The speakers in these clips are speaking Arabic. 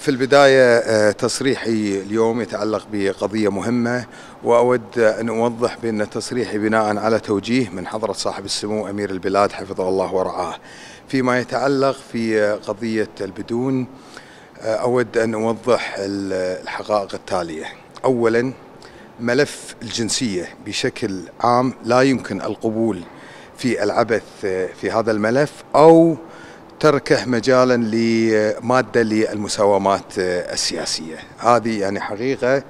في البداية آه، تصريحي اليوم يتعلق بقضية مهمة وأود أن أوضح بأن تصريحي بناء على توجيه من حضرة صاحب السمو أمير البلاد حفظه الله ورعاه. فيما يتعلق في قضية البدون آه، أود أن أوضح الحقائق التالية. أولا ملف الجنسية بشكل عام لا يمكن القبول في العبث آه، في هذا الملف أو تركه مجالا لمادة للمساومات السياسية. هذه يعني حقيقة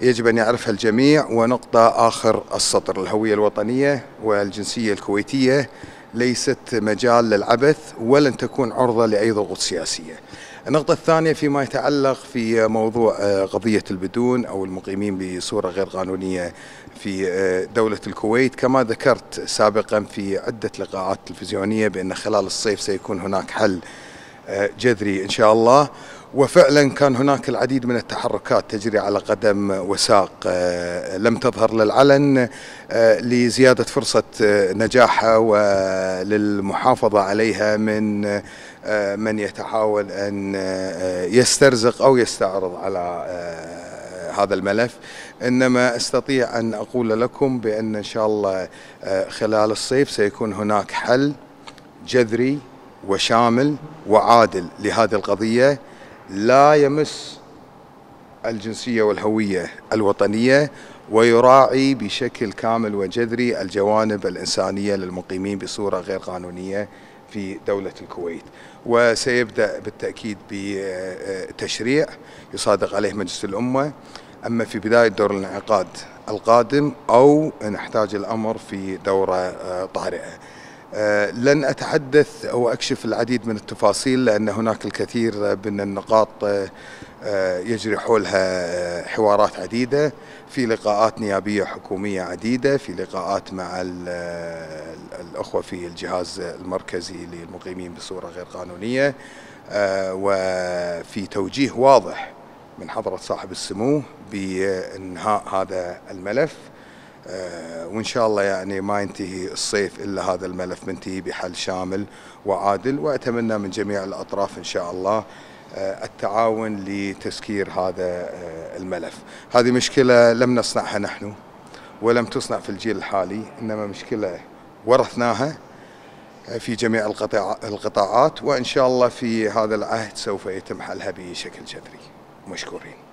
يجب أن يعرفها الجميع ونقطة آخر السطر الهوية الوطنية والجنسية الكويتية ليست مجال للعبث ولن تكون عرضة لأي ضغوط سياسية. النقطة الثانية فيما يتعلق في موضوع آه، قضية البدون أو المقيمين بصورة غير قانونية في آه، دولة الكويت. كما ذكرت سابقا في عدة لقاءات تلفزيونية بأن خلال الصيف سيكون هناك حل جذري إن شاء الله. وفعلا كان هناك العديد من التحركات تجري على قدم وساق. لم تظهر للعلن لزيادة فرصة نجاحها وللمحافظة عليها من آه، من يتحاول أن آه، يسترزق أو يستعرض على آه، هذا الملف. إنما أستطيع أن أقول لكم بأن إن شاء الله خلال الصيف سيكون هناك حل جذري وشامل وعادل لهذه القضية لا يمس الجنسية والهوية الوطنية ويراعي بشكل كامل وجذري الجوانب الإنسانية للمقيمين بصورة غير قانونية في دولة الكويت. وسيبدأ بالتأكيد بتشريع يصادق عليه مجلس الأمة. أما في بداية دور الانعقاد القادم أو نحتاج الأمر في دورة طارئة. لن أتحدث أو أكشف العديد من التفاصيل لأن هناك الكثير من النقاط آه، يجري حولها حوارات عديدة. في لقاءات نيابية حكومية عديدة في لقاءات مع الأخوة في الجهاز المركزي للمقيمين بصورة غير قانونية آه، وفي توجيه واضح من حضرة صاحب السمو بإنهاء هذا الملف. آه، وإن شاء الله يعني ما ينتهي الصيف إلا هذا الملف منتهي بحل شامل وعادل وأتمنى من جميع الأطراف إن شاء الله آه، التعاون لتسكير هذا الملف. هذه مشكلة لم نصنعها نحن ولم تصنع في الجيل الحالي إنما مشكلة ورثناها في جميع القطاعات وإن شاء الله في هذا العهد سوف يتم حلها بشكل جذري. مشكورين.